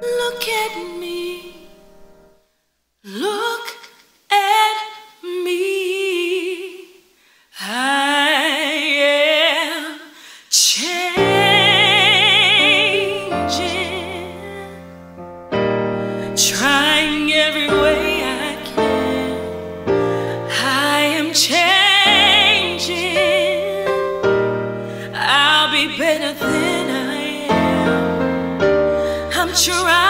Look at me. I'm